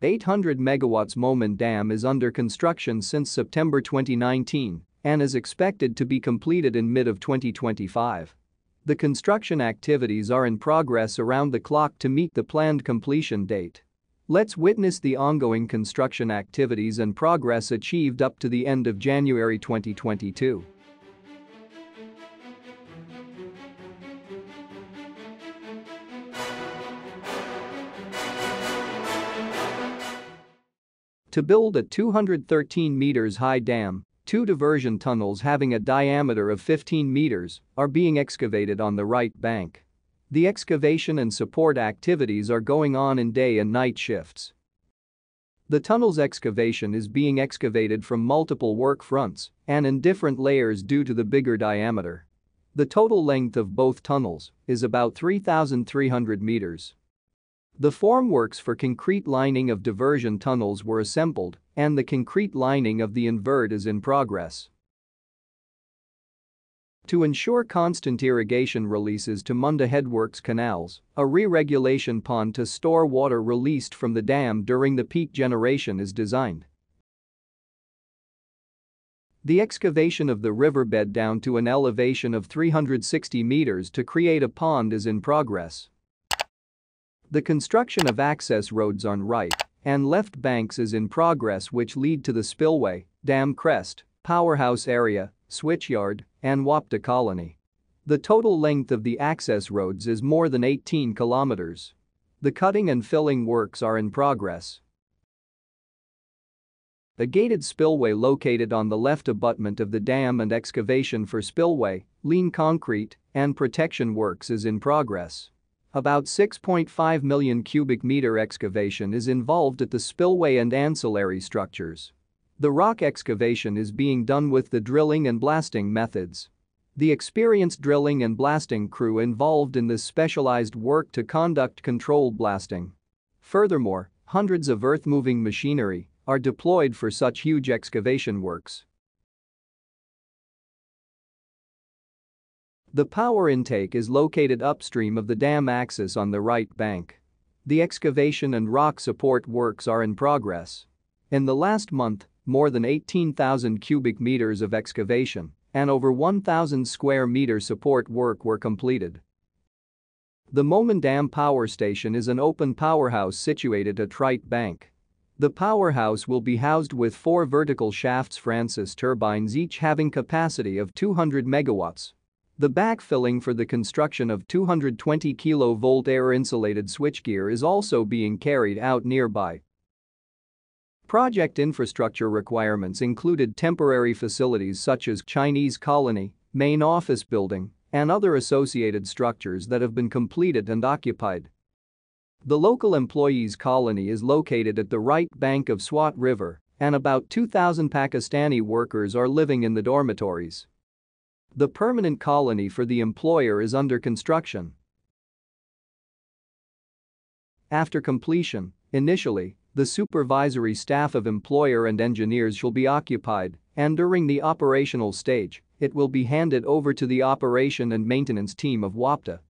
800 megawatts Mohmand Dam is under construction since September 2019 and is expected to be completed in mid of 2025. The construction activities are in progress around the clock to meet the planned completion date. Let's witness the ongoing construction activities and progress achieved up to the end of January 2022. To build a 213 meters high dam, two diversion tunnels having a diameter of 15 meters are being excavated on the right bank. The excavation and support activities are going on in day and night shifts. The tunnel's excavation is being excavated from multiple work fronts and in different layers due to the bigger diameter. The total length of both tunnels is about 3,300 meters. The formworks for concrete lining of diversion tunnels were assembled and the concrete lining of the invert is in progress. To ensure constant irrigation releases to Munda Headworks canals, a re-regulation pond to store water released from the dam during the peak generation is designed. The excavation of the riverbed down to an elevation of 360 meters to create a pond is in progress. The construction of access roads on right and left banks is in progress which lead to the spillway, dam crest, powerhouse area, switchyard, and WAPDA colony. The total length of the access roads is more than 18 kilometers. The cutting and filling works are in progress. The gated spillway located on the left abutment of the dam and excavation for spillway, lean concrete, and protection works is in progress. About 6.5 million cubic meter excavation is involved at the spillway and ancillary structures. The rock excavation is being done with the drilling and blasting methods. The experienced drilling and blasting crew involved in this specialized work to conduct controlled blasting. Furthermore, hundreds of earth-moving machinery are deployed for such huge excavation works. The power intake is located upstream of the dam axis on the right bank. The excavation and rock support works are in progress. In the last month, more than 18,000 cubic meters of excavation and over 1,000 square meter support work were completed. The Mohmand Dam Power Station is an open powerhouse situated at right bank. The powerhouse will be housed with four vertical shafts Francis turbines each having capacity of 200 megawatts the backfilling for the construction of 220 kV air-insulated switchgear is also being carried out nearby. Project infrastructure requirements included temporary facilities such as Chinese colony, main office building, and other associated structures that have been completed and occupied. The local employees colony is located at the right bank of Swat River and about 2,000 Pakistani workers are living in the dormitories. The permanent colony for the employer is under construction. After completion, initially, the supervisory staff of employer and engineers shall be occupied, and during the operational stage, it will be handed over to the operation and maintenance team of WAPDA.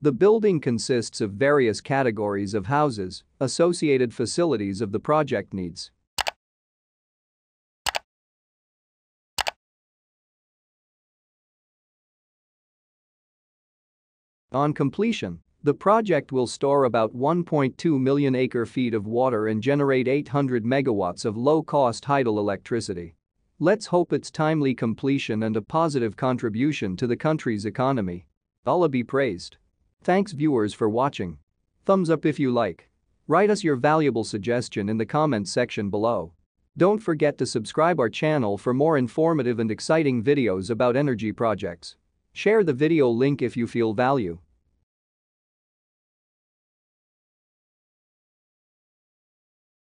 The building consists of various categories of houses, associated facilities of the project needs. On completion, the project will store about 1.2 million acre-feet of water and generate 800 megawatts of low-cost hydel electricity. Let's hope its timely completion and a positive contribution to the country's economy. Allah be praised. Thanks viewers for watching. Thumbs up if you like. Write us your valuable suggestion in the comments section below. Don't forget to subscribe our channel for more informative and exciting videos about energy projects. Share the video link if you feel value.